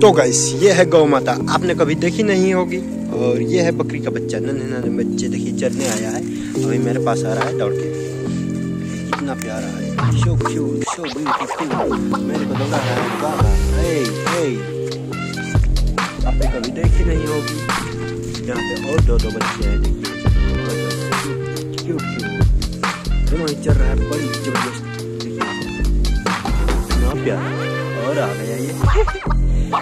तो गाइस ये है गौ माता। आपने कभी देखी नहीं होगी। और ये है बकरी का बच्चा। नन्हे नन्हे बच्चे देखिए, चरने आया है। अभी मेरे पास आ रहा है दौड़ के। कितना प्यारा है। सो क्यूट सो ब्यूटीफुल मेरे को दौड़ा रहा है वाह हे। हे आपने कभी देखी नहीं होगी। यहाँ पे और दो दो बच्चे हैं, देखिए। चल रहा है, बड़ी ज़बरदस्त। देखिए प्यारा। और आ गया ये। ये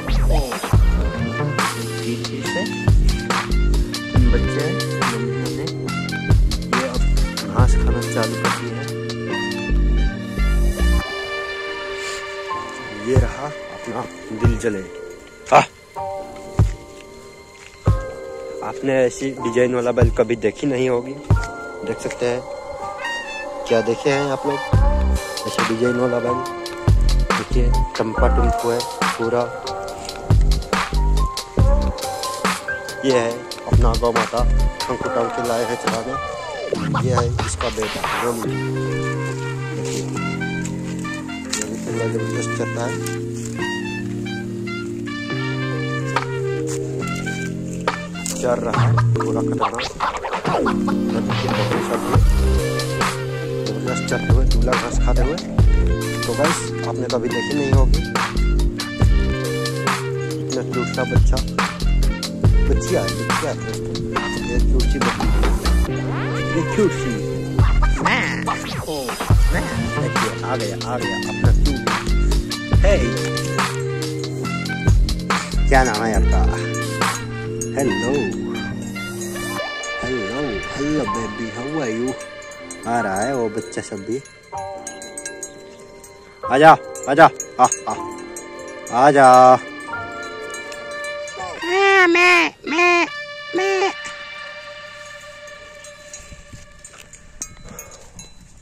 है रहा अपना दिल जले। आपने ऐसी डिज़ाइन वाला बैल कभी देखी नहीं होगी? देख सकते हैं। क्या देखे हैं आप लोग? ऐसे डिज़ाइन वाला बैल। देखिए, चंपा टुम्पू है, पूरा। ये है अपना गौ माता टाउन के लाए हैं चलाने। ये है इसका बेटा गोलू ज़बरदस्त चलता है चल रहा है। पूरा खतरनाक ज़बरदस्त चलते हुए दूल्हा घास खाते हुए तो बस आपने कभी देखी नहीं होगी। इतना क्यूट सा बच्चा ये क्यूट सी बच्ची। ये क्यूट सी देखिए आ गया आ गया, अपना क्यूट क्या नाम है आपका? Hello hello hello baby how are you आ रहा है वो बच्चा सब भी। आजा आजा, आ आ, आजा। मैं मैं मैं।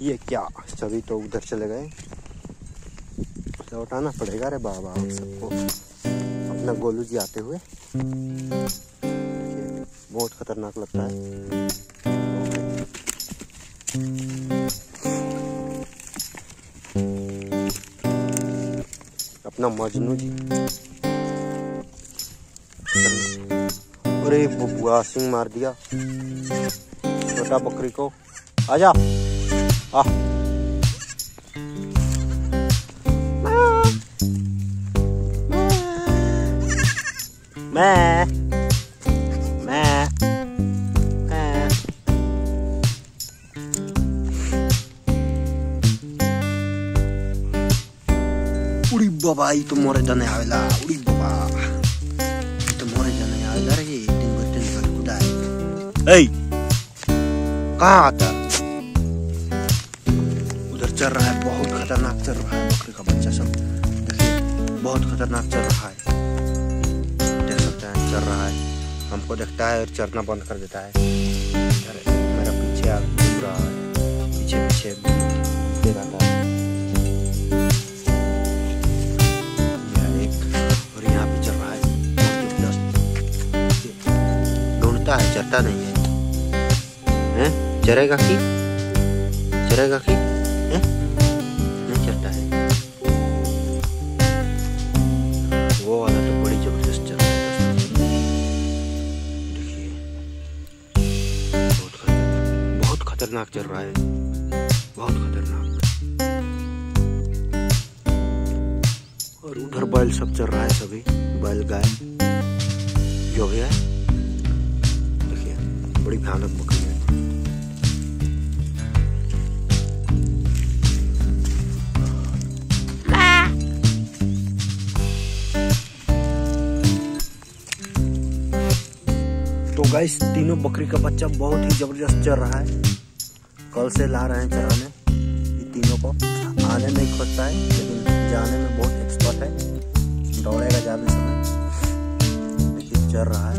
ये क्या? सभी तो उधर चले गए। लौटाना पड़ेगा रे बाबा आप सबको। अपना गोलू जी आते हुए। बहुत खतरनाक लगता है। अपना मजनू जी। अरे बुआ सिंह मार दिया। छोटा बकरी को। आजा। आ। मैं। मैं। मैं। उड़ी बाबा तो मोरे जाने आवेला उड़ी बाबा। कहाँ आता उधर चल रहा है बहुत खतरनाक चल रहा है बकरी का बच्चा सब देखिए बहुत खतरनाक चल रहा है देख सकते हैं चल रहा है हमको देखता है और चरना बंद कर देता है मेरा पीछे आ रहा है पीछे पीछे है चरता नहीं है। हैं? चरेगा की? चरेगा की? नहीं चरता है। वो वाला तो बड़ी ज़बरदस्त चल रहा है देखिए। बहुत खतरनाक। बहुत खतरनाक चल रहा है। बहुत खतरनाक। और उधर बैल सब चल रहा है सभी। बैल गाय। जो भी है। बड़ी भयानक बकरी है। तो गाइस तीनों बकरी का बच्चा बहुत ही ज़बरदस्त चल रहा है। कल से ला रहे हैं चराने, ये तीनों को। आने नहीं खोजता है लेकिन जाने में बहुत एक्सपर्ट है। दौड़ेगा ज़्यादा समय। लेकिन चल रहा है।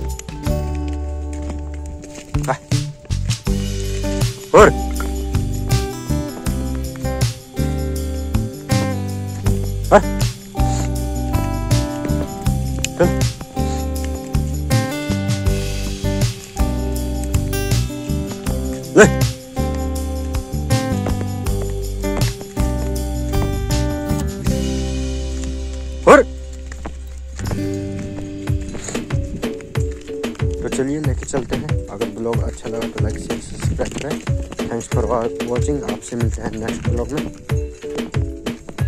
चल तो चलिए लेके चलते हैं। अगर ब्लॉग अच्छा लगा तो लाइक शेयर सब्सक्राइब करें। थैंक्स फॉर वॉचिंग आपसे मिलते हैं नेक्स्ट ब्लॉग में।